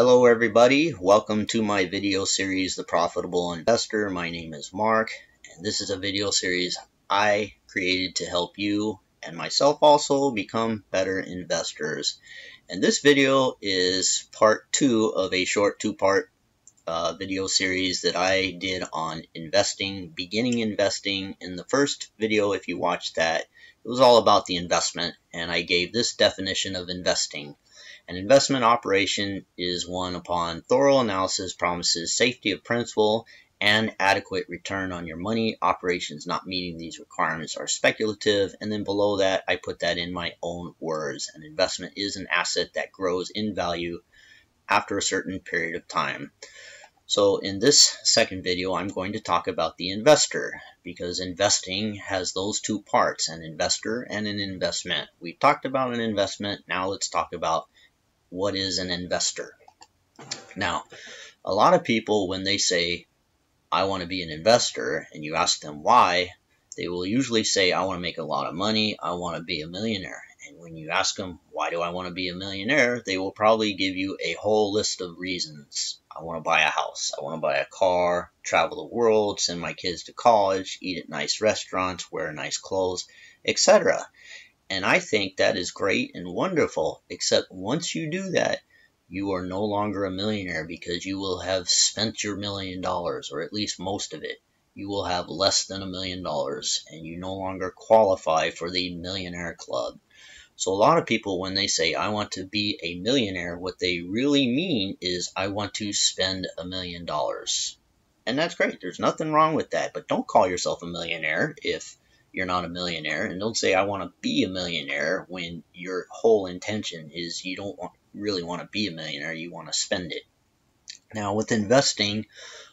Hello everybody, welcome to my video series The Profitable Investor. My name is Mark and this is a video series I created to help you and myself also become better investors. And this video is part two of a short two-part uh, video series that I did on investing, beginning investing. In the first video, if you watched that, it was all about the investment and I gave this definition of investing. An investment operation is one upon thorough analysis promises safety of principal and adequate return on your money. Operations not meeting these requirements are speculative. And then below that, I put that in my own words. An investment is an asset that grows in value after a certain period of time. So in this second video, I'm going to talk about the investor because investing has those two parts, an investor and an investment. We talked about an investment. Now let's talk about what is an investor. Now, a lot of people, when they say, I want to be an investor, and you ask them why, they will usually say, I want to make a lot of money, I want to be a millionaire. And when you ask them, why do I want to be a millionaire, they will probably give you a whole list of reasons. I want to buy a house, I want to buy a car, travel the world, send my kids to college, eat at nice restaurants, wear nice clothes, etc. And I think that is great and wonderful, except once you do that, you are no longer a millionaire because you will have spent your million dollars, or at least most of it. You will have less than a million dollars, and you no longer qualify for the millionaire club. So a lot of people, when they say, I want to be a millionaire, what they really mean is, I want to spend a million dollars. And that's great. There's nothing wrong with that. But don't call yourself a millionaire if you're not a millionaire. And don't say, I want to be a millionaire when your whole intention is you don't want, really want to be a millionaire, you want to spend it. Now, with investing,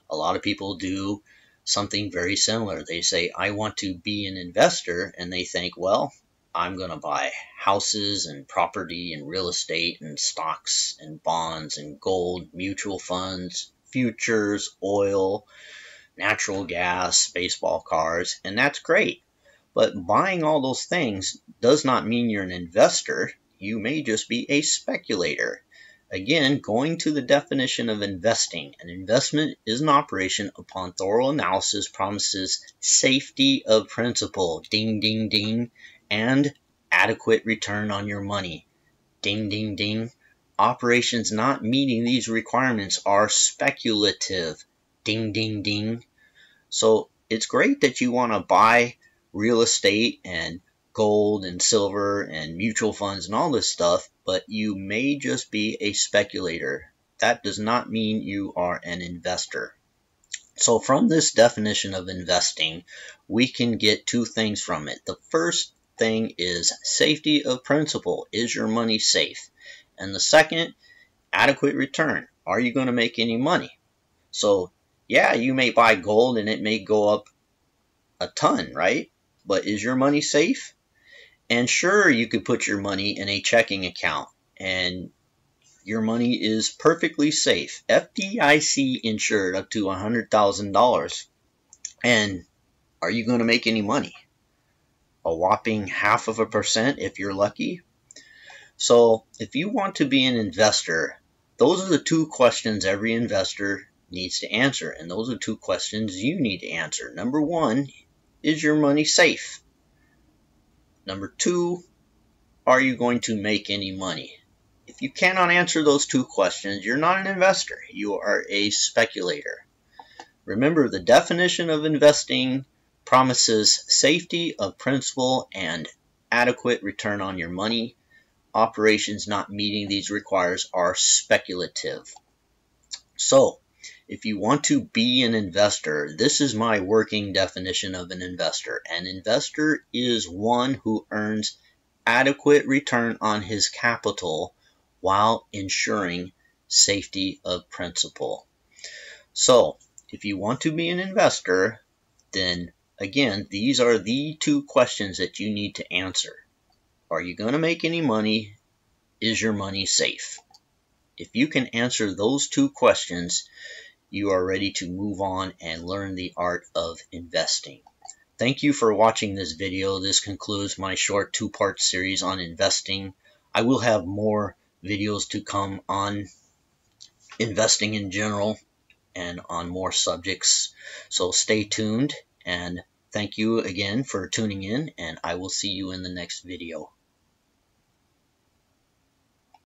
a lot of people do something very similar. They say, I want to be an investor, and they think, well, I'm going to buy houses and property and real estate and stocks and bonds and gold, mutual funds, futures, oil, natural gas, baseball cards, and that's great. But buying all those things does not mean you're an investor. You may just be a speculator. Again, going to the definition of investing, an investment is an operation upon thorough analysis promises safety of principal. ding, ding, ding, and adequate return on your money, ding, ding, ding. Operations not meeting these requirements are speculative, ding, ding, ding. So it's great that you want to buy real estate and gold and silver and mutual funds and all this stuff, but you may just be a speculator. That does not mean you are an investor. So from this definition of investing, we can get two things from it. The first thing is safety of principal. Is your money safe? And the second, adequate return. Are you going to make any money? So yeah, you may buy gold and it may go up a ton, right? but is your money safe? And sure, you could put your money in a checking account and your money is perfectly safe. FDIC insured up to $100,000. And are you going to make any money? A whopping half of a percent if you're lucky. So if you want to be an investor, those are the two questions every investor needs to answer. And those are two questions you need to answer. Number one, is your money safe? Number two, are you going to make any money? If you cannot answer those two questions, you're not an investor. You are a speculator. Remember, the definition of investing promises safety of principal and adequate return on your money. Operations not meeting these requires are speculative. So, if you want to be an investor, this is my working definition of an investor. An investor is one who earns adequate return on his capital while ensuring safety of principal. So, if you want to be an investor, then again, these are the two questions that you need to answer. Are you going to make any money? Is your money safe? If you can answer those two questions, you are ready to move on and learn the art of investing. Thank you for watching this video. This concludes my short two-part series on investing. I will have more videos to come on investing in general and on more subjects. So stay tuned and thank you again for tuning in and I will see you in the next video.